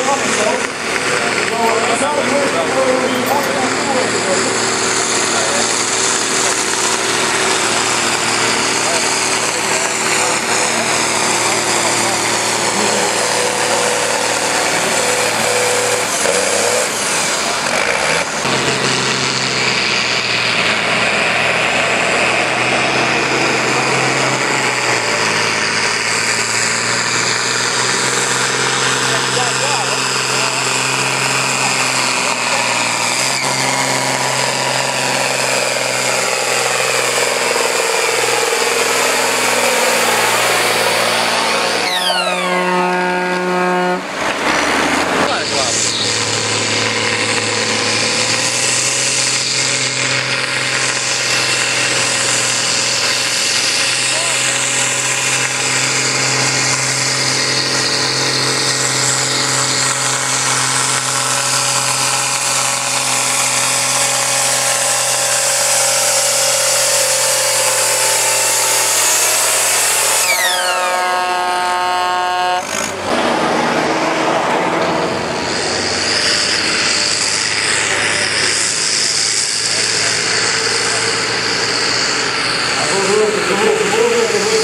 Thank doen the little, little bit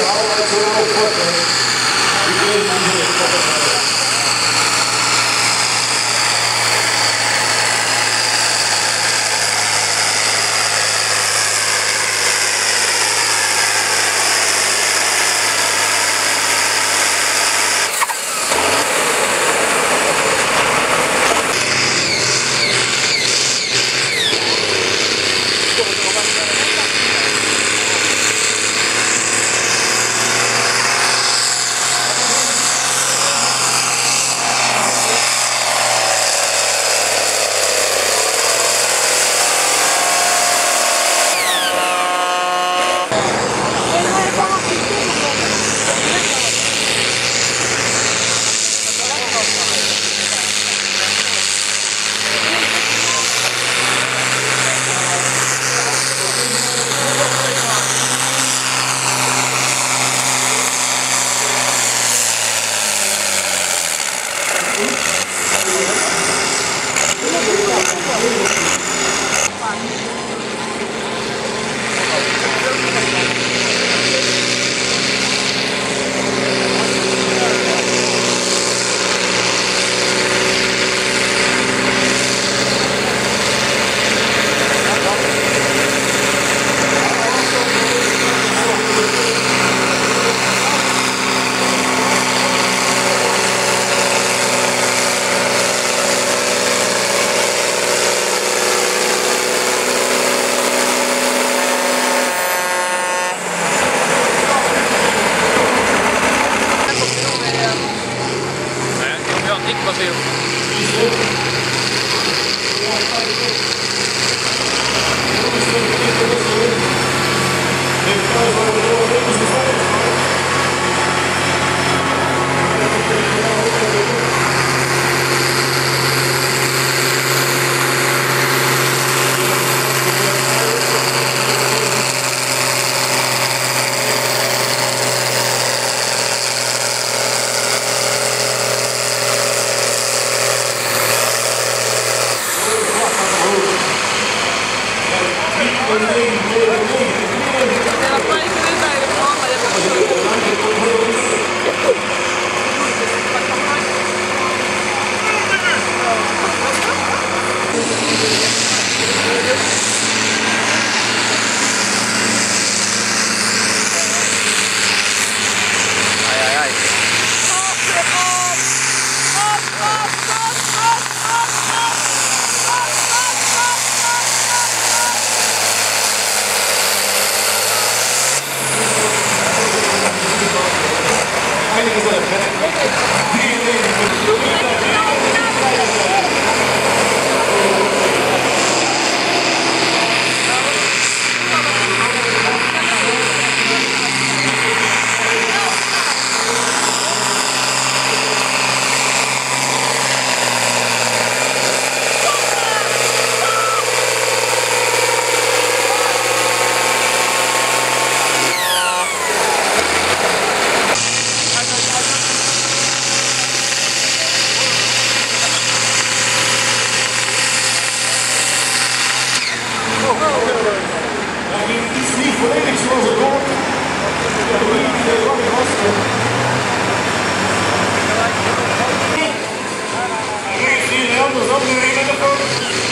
fazer. Lady. Welcome to the